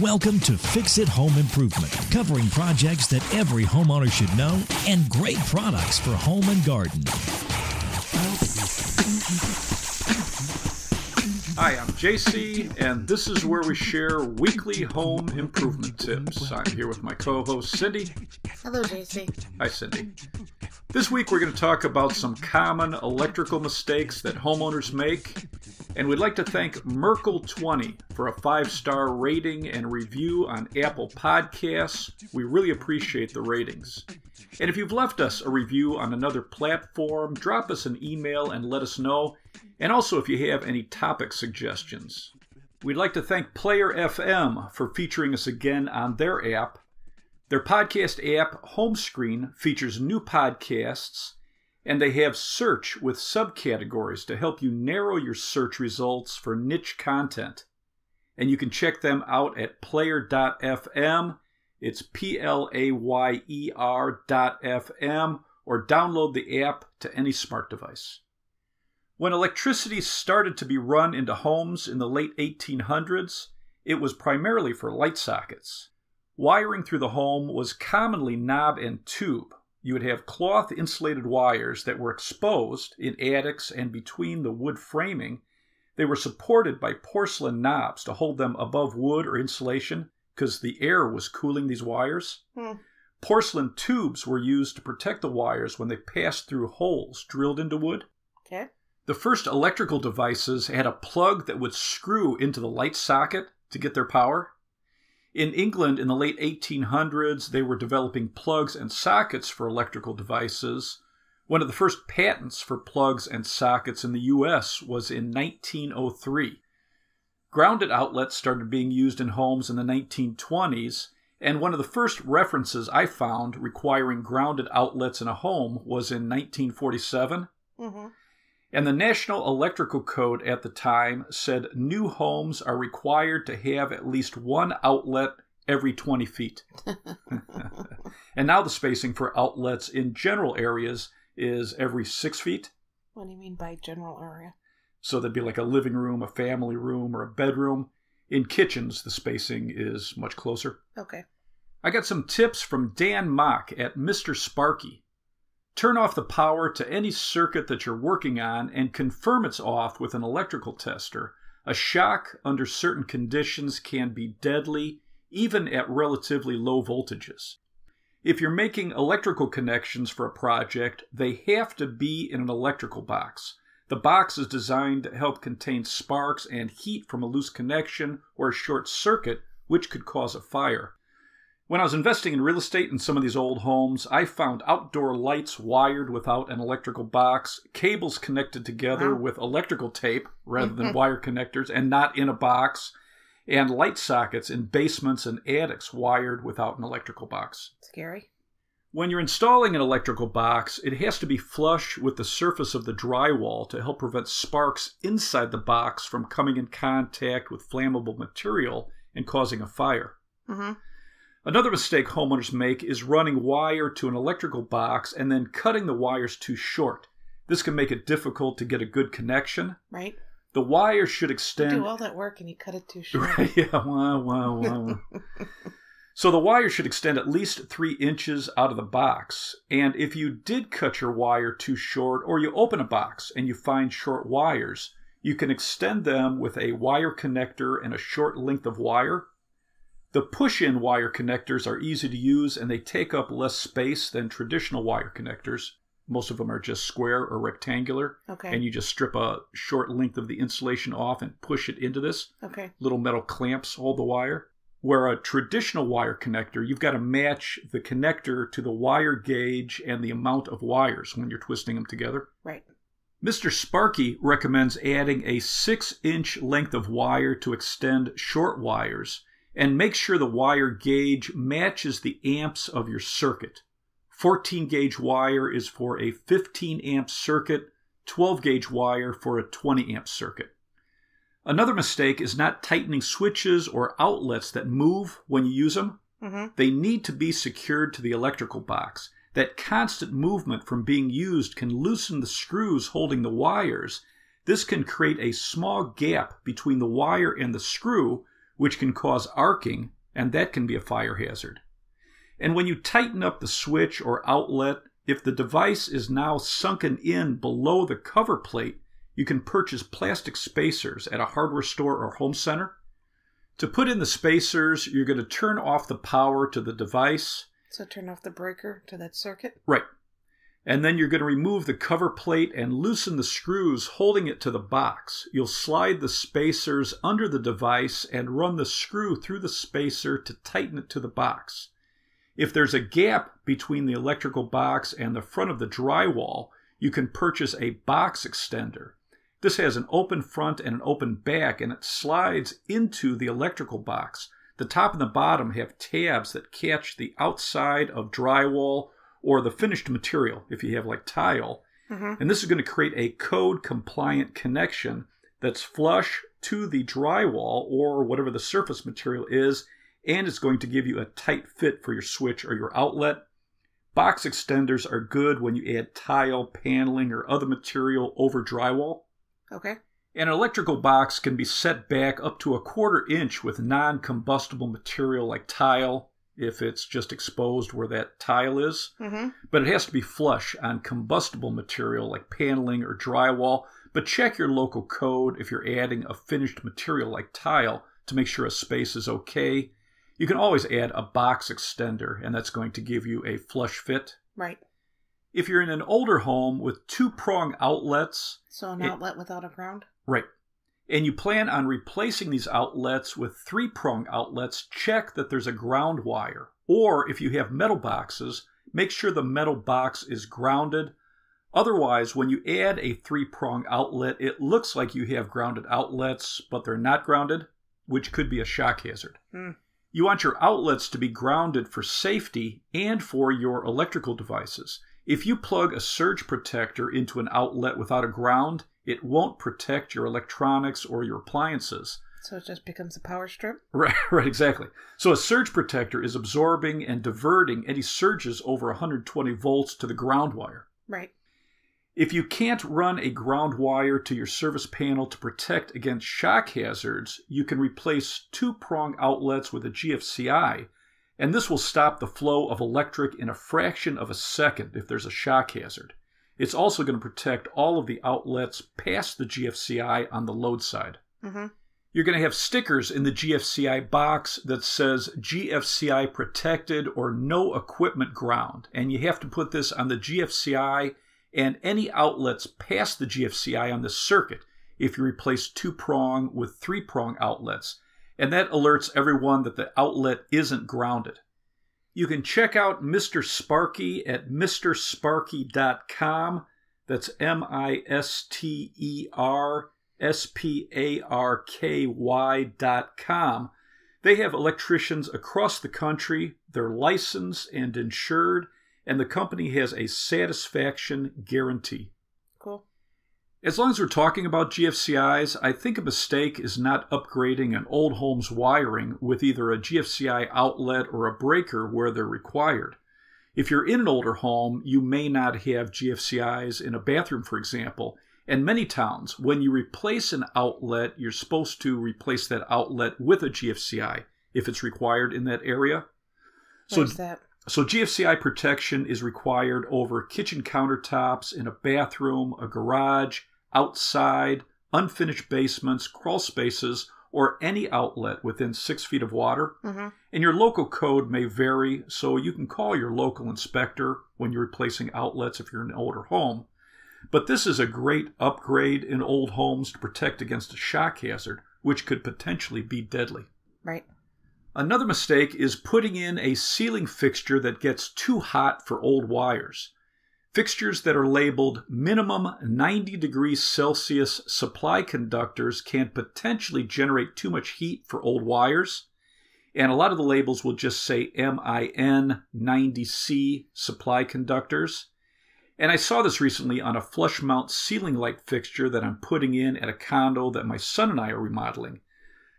Welcome to Fix It Home Improvement, covering projects that every homeowner should know and great products for home and garden. Hi, I'm JC, and this is where we share weekly home improvement tips. I'm here with my co host, Cindy. Hello, JC. Hi, Cindy. This week, we're going to talk about some common electrical mistakes that homeowners make, and we'd like to thank Merkle20 for a five star rating and review on Apple Podcasts. We really appreciate the ratings. And if you've left us a review on another platform, drop us an email and let us know. And also, if you have any topic suggestions. We'd like to thank Player FM for featuring us again on their app. Their podcast app, Home Screen, features new podcasts, and they have search with subcategories to help you narrow your search results for niche content. And you can check them out at player.fm. It's P L A Y E R dot FM, or download the app to any smart device. When electricity started to be run into homes in the late 1800s, it was primarily for light sockets. Wiring through the home was commonly knob and tube. You would have cloth insulated wires that were exposed in attics and between the wood framing. They were supported by porcelain knobs to hold them above wood or insulation because the air was cooling these wires. Hmm. Porcelain tubes were used to protect the wires when they passed through holes drilled into wood. Okay. The first electrical devices had a plug that would screw into the light socket to get their power. In England in the late 1800s, they were developing plugs and sockets for electrical devices. One of the first patents for plugs and sockets in the US was in 1903. Grounded outlets started being used in homes in the 1920s, and one of the first references I found requiring grounded outlets in a home was in 1947. Mm-hmm. And the National Electrical Code at the time said new homes are required to have at least one outlet every 20 feet. and now the spacing for outlets in general areas is every six feet. What do you mean by general area? So there'd be like a living room, a family room, or a bedroom. In kitchens, the spacing is much closer. Okay. I got some tips from Dan Mock at Mr. Sparky. Turn off the power to any circuit that you're working on and confirm it's off with an electrical tester. A shock under certain conditions can be deadly, even at relatively low voltages. If you're making electrical connections for a project, they have to be in an electrical box. The box is designed to help contain sparks and heat from a loose connection or a short circuit, which could cause a fire. When I was investing in real estate in some of these old homes, I found outdoor lights wired without an electrical box, cables connected together Wow. with electrical tape rather than mm-hmm. wire connectors and not in a box, and light sockets in basements and attics wired without an electrical box. Scary. When you're installing an electrical box, it has to be flush with the surface of the drywall to help prevent sparks inside the box from coming in contact with flammable material and causing a fire. Mm-hmm. Another mistake homeowners make is running wire to an electrical box and then cutting the wires too short. This can make it difficult to get a good connection. Right. The wire should You extend. do all that work and you cut it too short. Right, yeah, wow, wow, wow. So the wire should extend at least three inches out of the box. And if you did cut your wire too short, or you open a box and you find short wires, you can extend them with a wire connector and a short length of wire. The push in wire connectors are easy to use and they take up less space than traditional wire connectors. Most of them are just square or rectangular, Okay. and you just strip a short length of the insulation off and push it into this okay. little metal clamps hold the wire. Where a traditional wire connector, you've got to match the connector to the wire gauge and the amount of wires when you're twisting them together. Right. Mr. Sparky recommends adding a 6 inch length of wire to extend short wires and make sure the wire gauge matches the amps of your circuit. 14 gauge wire is for a 15 amp circuit, 12 gauge wire for a 20 amp circuit. Another mistake is not tightening switches or outlets that move when you use them. Mm-hmm. They need to be secured to the electrical box. That constant movement from being used can loosen the screws holding the wires. This can create a small gap between the wire and the screw, which can cause arcing, and that can be a fire hazard. And when you tighten up the switch or outlet, if the device is now sunken in below the cover plate, you can purchase plastic spacers at a hardware store or home center. To put in the spacers, you're going to turn off the power to the device. So turn off the breaker to that circuit. Right. And then you're going to remove the cover plate and loosen the screws holding it to the box. You'll slide the spacers under the device and run the screw through the spacer to tighten it to the box. If there's a gap between the electrical box and the front of the drywall, you can purchase a box extender. This has an open front and an open back, and it slides into the electrical box. The top and the bottom have tabs that catch the outside of drywall or the finished material if you have like tile. Mm-hmm. And this is going to create a code compliant connection that's flush to the drywall or whatever the surface material is, and it's going to give you a tight fit for your switch or your outlet. Box extenders are good when you add tile, paneling, or other material over drywall. Okay. An electrical box can be set back up to a quarter inch with non combustible material like tile, if it's just exposed where that tile is. Mm-hmm. But it has to be flush on combustible material like paneling or drywall. But check your local code if you're adding a finished material like tile to make sure a space is okay. You can always add a box extender, and that's going to give you a flush fit. Right. If you're in an older home with two prong outlets, So an It- outlet without a ground. Right. And you plan on replacing these outlets with three prong outlets, check that there's a ground wire. Or if you have metal boxes, make sure the metal box is grounded. Otherwise, when you add a three prong outlet, it looks like you have grounded outlets, but they're not grounded, which could be a shock hazard. Hmm. You want your outlets to be grounded for safety and for your electrical devices. If you plug a surge protector into an outlet without a ground, it won't protect your electronics or your appliances. So it just becomes a power strip. Right, right, exactly. So a surge protector is absorbing and diverting any surges over 120 volts to the ground wire. Right. If you can't run a ground wire to your service panel to protect against shock hazards, you can replace two prong outlets with a GFCI, and this will stop the flow of electric in a fraction of a second if there's a shock hazard. It's also going to protect all of the outlets past the GFCI on the load side. Mm-hmm. You're going to have stickers in the GFCI box that says GFCI protected or no equipment ground. And you have to put this on the GFCI and any outlets past the GFCI on the circuit if you replace two prong with three prong outlets. And that alerts everyone that the outlet isn't grounded. You can check out Mr. Sparky at MrSparky.com. That's M I S T E R S P A R K Y dot com. They have electricians across the country. They're licensed and insured, and the company has a satisfaction guarantee. As long as we're talking about GFCIs, I think a mistake is not upgrading an old home's wiring with either a GFCI outlet or a breaker where they're required. If you're in an older home, you may not have GFCIs in a bathroom, for example. And many towns, when you replace an outlet, you're supposed to replace that outlet with a GFCI if it's required in that area. So that? so GFCI protection is required over kitchen countertops in a bathroom, a garage, outside, unfinished basements, crawl spaces, or any outlet within six feet of water. Mm-hmm. And your local code may vary, so you can call your local inspector when you're replacing outlets if you're in an older home. But this is a great upgrade in old homes to protect against a shock hazard, which could potentially be deadly. Right. Another mistake is putting in a ceiling fixture that gets too hot for old wires. Fixtures that are labeled minimum 90 degrees Celsius supply conductors can potentially generate too much heat for old wires. And a lot of the labels will just say MIN 90C supply conductors. And I saw this recently on a flush mount ceiling light fixture that I'm putting in at a condo that my son and I are remodeling.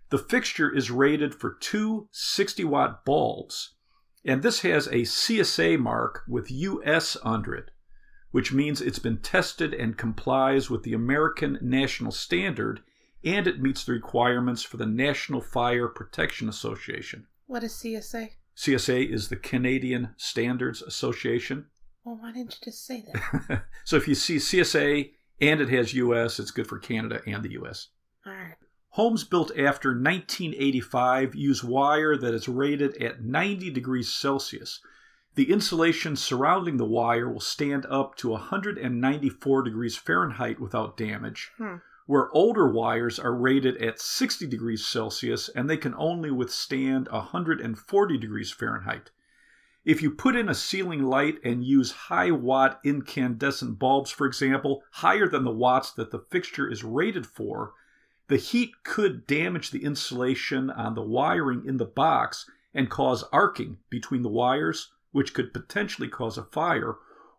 The fixture is rated for two 60 watt bulbs, and this has a CSA mark with US under it, which means it's been tested and complies with the American National Standard and it meets the requirements for the National Fire Protection Association. What is CSA? CSA is the Canadian Standards Association. Well, why didn't you just say that? so if you see CSA and it has US, it's good for Canada and the US. All right. Homes built after 1985 use wire that is rated at 90 degrees Celsius. The insulation surrounding the wire will stand up to 194 degrees Fahrenheit without damage, Hmm. where older wires are rated at 60 degrees Celsius and they can only withstand 140 degrees Fahrenheit. If you put in a ceiling light and use high watt incandescent bulbs, for example, higher than the watts that the fixture is rated for, the heat could damage the insulation on the wiring in the box and cause arcing between the wires, which could potentially cause a fire,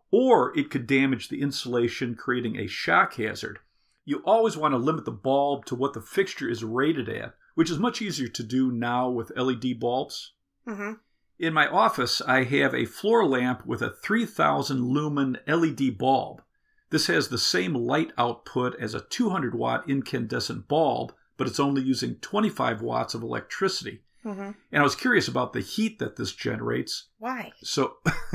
or it could damage the insulation, creating a shock hazard. You always want to limit the bulb to what the fixture is rated at, which is much easier to do now with LED bulbs. Mm-hmm. In my office, I have a floor lamp with a 3000 lumen LED bulb. This has the same light output as a 200 watt incandescent bulb, but it's only using 25 watts of electricity. Mm-hmm. And I was curious about the heat that this generates. Why? So,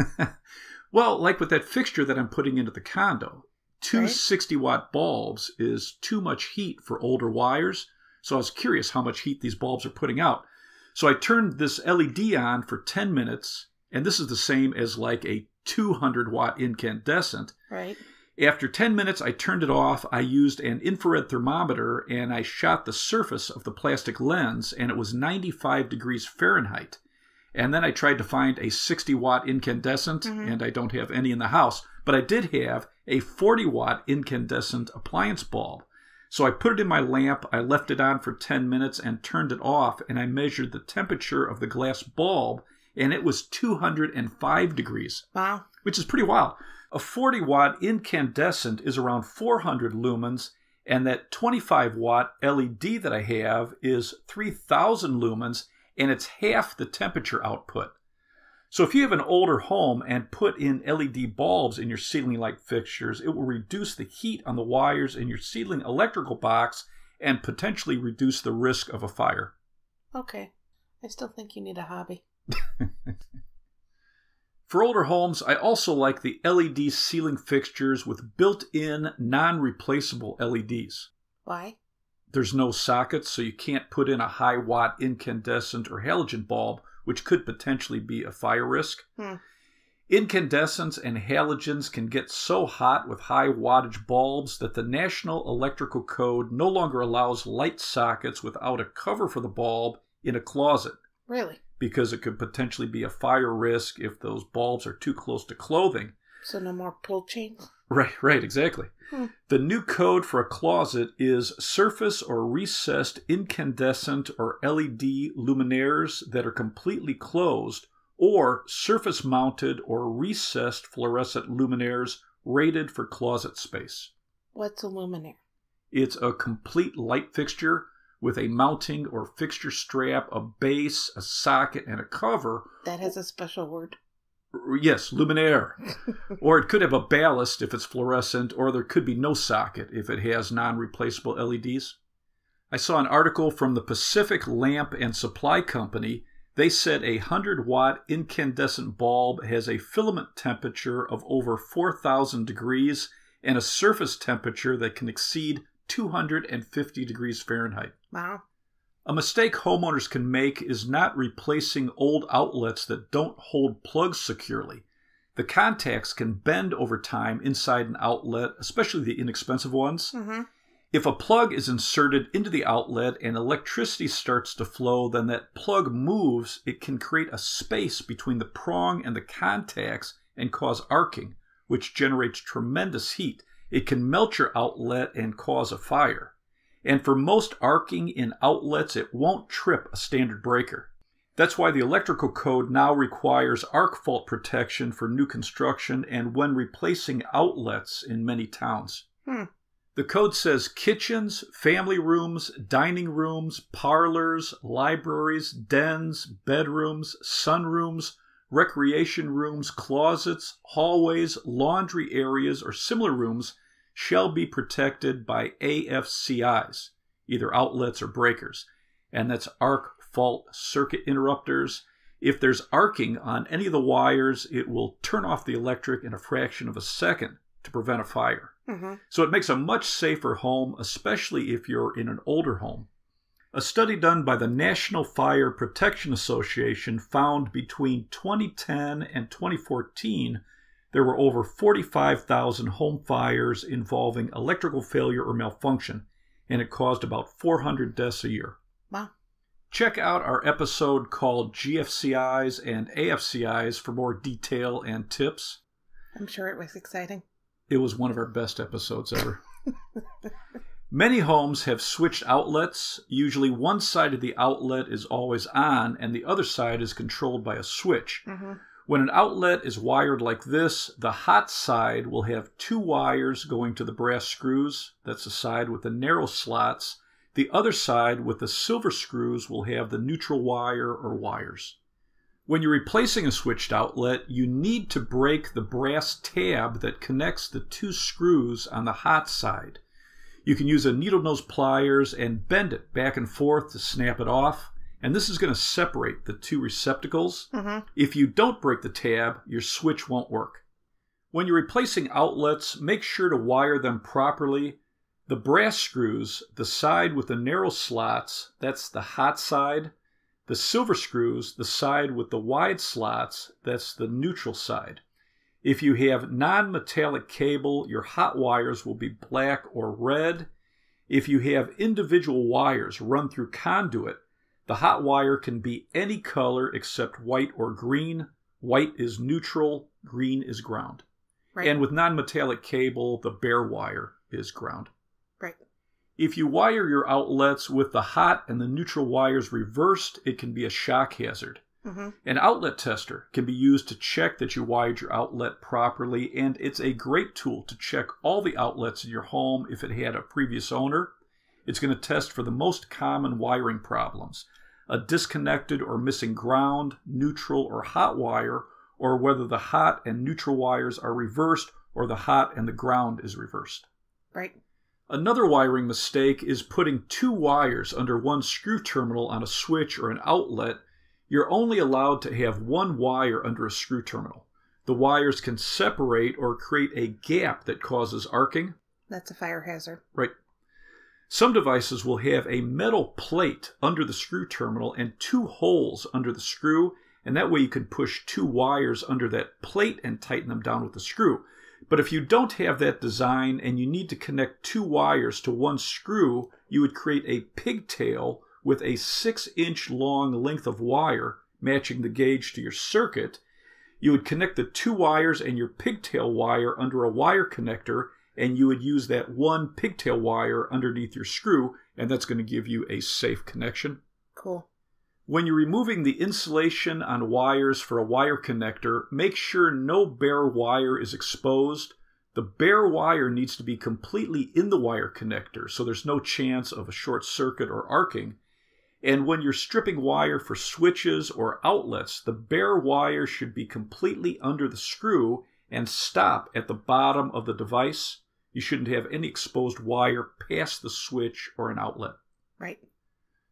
well, like with that fixture that I'm putting into the condo, two Right. 60 watt bulbs is too much heat for older wires. So I was curious how much heat these bulbs are putting out. So I turned this LED on for 10 minutes, and this is the same as like a 200 watt incandescent. Right. After 10 minutes, I turned it off. I used an infrared thermometer and I shot the surface of the plastic lens, and it was 95 degrees Fahrenheit. And then I tried to find a 60 watt incandescent, Mhm. and I don't have any in the house. But I did have a 40 watt incandescent appliance bulb. So I put it in my lamp, I left it on for 10 minutes and turned it off, and I measured the temperature of the glass bulb, and it was 205 degrees Wow. which is pretty wild. A 40 watt incandescent is around 400 lumens, and that 25 watt LED that I have is 3000 lumens, and it's half the temperature output. So if you have an older home and put in LED bulbs in your ceiling light fixtures, it will reduce the heat on the wires in your ceiling electrical box and potentially reduce the risk of a fire. Okay. I still think you need a hobby. For older homes, I also like the LED ceiling fixtures with built in non replaceable LEDs. Why? There's no sockets, so you can't put in a high watt incandescent or halogen bulb, which could potentially be a fire risk. Hmm. Incandescents and halogens can get so hot with high wattage bulbs that the National Electrical Code no longer allows light sockets without a cover for the bulb in a closet Really? Because it could potentially be a fire risk if those bulbs are too close to clothing. So no more pull chains? Right, right, exactly. Hmm. The new code for a closet is surface or recessed incandescent or LED luminaires that are completely closed, or surface mounted or recessed fluorescent luminaires rated for closet space. What's a luminaire? It's a complete light fixture with a mounting or fixture strap, a base, a socket, and a cover, That has a special word. Yes, luminaire. or it could have a ballast if it's fluorescent, or there could be no socket if it has non replaceable LEDs. I saw an article from the Pacific Lamp and Supply Company. They said a 100 watt incandescent bulb has a filament temperature of over 4,000 degrees and a surface temperature that can exceed 250 degrees Fahrenheit. Wow. A mistake homeowners can make is not replacing old outlets that don't hold plugs securely. The contacts can bend over time inside an outlet, especially the inexpensive ones. Mm-hmm. If a plug is inserted into the outlet and electricity starts to flow, then that plug moves. It can create a space between the prong and the contacts and cause arcing, which generates tremendous heat. It can melt your outlet and cause a fire. And for most arcing in outlets, it won't trip a standard breaker. That's why the electrical code now requires arc fault protection for new construction and when replacing outlets in many towns. Hmm. The code says kitchens, family rooms, dining rooms, parlors, libraries, dens, bedrooms, sunrooms, recreation rooms, closets, hallways, laundry areas, or similar rooms shall be protected by AFCIs. either outlets or breakers. And that's arc fault circuit interrupters. If there's arcing on any of the wires, it will turn off the electric in a fraction of a second to prevent a fire. Mm-hmm. So it makes a much safer home, especially if you're in an older home. A study done by the National Fire Protection Association found between 2010 and 2014 there were over 45,000 home fires involving electrical failure or malfunction, and it caused about 400 deaths a year. Wow. Check out our episode called GFCIs and AFCIs for more detail and tips. I'm sure it was exciting. It was one of our best episodes ever. Many homes have switched outlets. Usually, one side of the outlet is always on, and the other side is controlled by a switch. Mm-hmm. When an outlet is wired like this, the hot side will have two wires going to the brass screws. That's the side with the narrow slots. The other side with the silver screws will have the neutral wire or wires. When you're replacing a switched outlet, you need to break the brass tab that connects the two screws on the hot side. You can use a needle nose pliers and bend it back and forth to snap it off, and this is going to separate the two receptacles. Mm-hmm. If you don't break the tab, your switch won't work. When you're replacing outlets, make sure to wire them properly. The brass screws, the side with the narrow slots, that's the hot side. The silver screws, the side with the wide slots, that's the neutral side. If you have non metallic cable, your hot wires will be black or red. If you have individual wires run through conduit, the hot wire can be any color except white or green. White is neutral, green is ground. Right. And with non metallic cable, the bare wire is ground. right. If you wire your outlets with the hot and the neutral wires reversed, it can be a shock hazard. Mm-hmm. An outlet tester can be used to check that you wired your outlet properly, and it's a great tool to check all the outlets in your home if it had a previous owner. It's going to test for the most common wiring problems a disconnected or missing ground, neutral, or hot wire, or whether the hot and neutral wires are reversed or the hot and the ground is reversed. Right. Another wiring mistake is putting two wires under one screw terminal on a switch or an outlet. You're only allowed to have one wire under a screw terminal. The wires can separate or create a gap that causes arcing. That's a fire hazard. Right. Some devices will have a metal plate under the screw terminal and two holes under the screw, and that way you can push two wires under that plate and tighten them down with the screw. But if you don't have that design and you need to connect two wires to one screw, you would create a pigtail with a six inch long length of wire matching the gauge to your circuit. You would connect the two wires and your pigtail wire under a wire connector, and you would use that one pigtail wire underneath your screw, and that's going to give you a safe connection. Cool. When you're removing the insulation on wires for a wire connector, make sure no bare wire is exposed. The bare wire needs to be completely in the wire connector so there's no chance of a short circuit or arcing. And when you're stripping wire for switches or outlets, the bare wire should be completely under the screw and stop at the bottom of the device. You shouldn't have any exposed wire past the switch or an outlet. Right.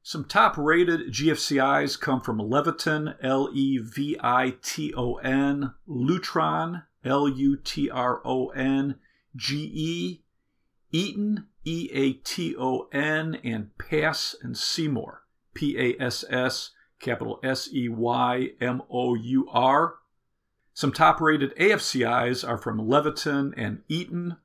Some top rated GFCIs come from Leviton, L E V I T O N, Lutron, L U T R O N, GE, Eaton, E A T O N, and Pass and Seymour, P A S S, capital S E Y M O U R. Some top rated AFCIs are from Leviton and Eaton.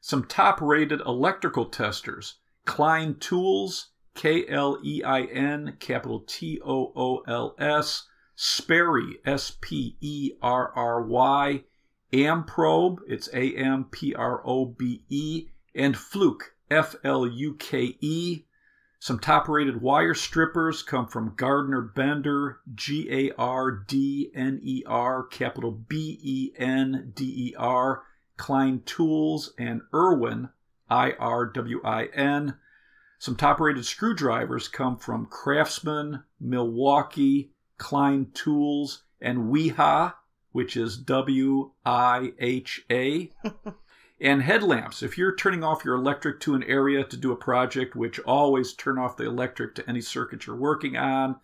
Some top rated electrical testers Klein Tools, K L E I N, capital T O O L S, Sperry, S P E R R Y, Amprobe, it's A M P R O B E, and Fluke, F L U K E. Some top rated wire strippers come from Gardner Bender, G A R D N E R, capital B E N D E R, Klein Tools, and Irwin, I R W I N. Some top rated screwdrivers come from Craftsman, Milwaukee, Klein Tools, and Wiha, which is W I H A. And headlamps. If you're turning off your electric to an area to do a project, which always turn off the electric to any circuit you're working on.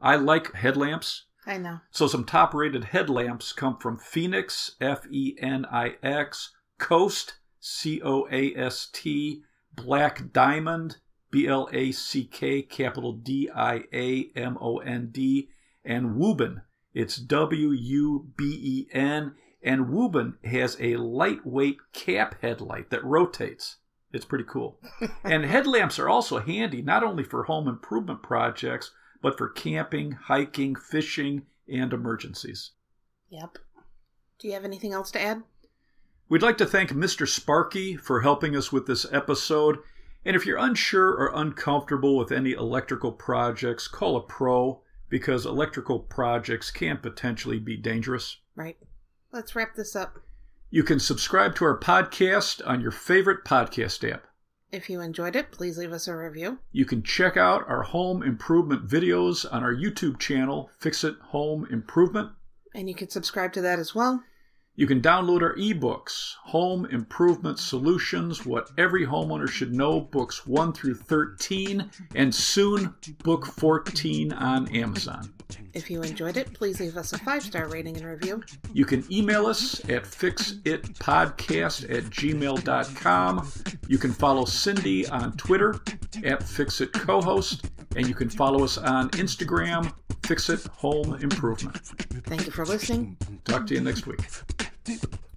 I like headlamps. I know. So some top rated headlamps come from Fenix, F E N I X, Coast, C O A S T, Black Diamond, B L A C K, capital D I A M O N D, and Wuben. It's W U B E N. And Wuben has a lightweight cap headlight that rotates. It's pretty cool. and headlamps are also handy not only for home improvement projects, but for camping, hiking, fishing, and emergencies. Yep. Do you have anything else to add? We'd like to thank Mr. Sparky for helping us with this episode. And if you're unsure or uncomfortable with any electrical projects, call a pro because electrical projects can potentially be dangerous. Right. Let's wrap this up. You can subscribe to our podcast on your favorite podcast app. If you enjoyed it, please leave us a review. You can check out our home improvement videos on our YouTube channel, Fix It Home Improvement. And you can subscribe to that as well. You can download our ebooks, Home Improvement Solutions, What Every Homeowner Should Know, books 1 through 13, and soon book 14 on Amazon. If you enjoyed it, please leave us a five star rating and review. You can email us at fixitpodcast at gmail.com. You can follow Cindy on Twitter at fixitcohost, and you can follow us on Instagram, Fixit Home Improvement. Thank you for listening. Talk to you next week deep.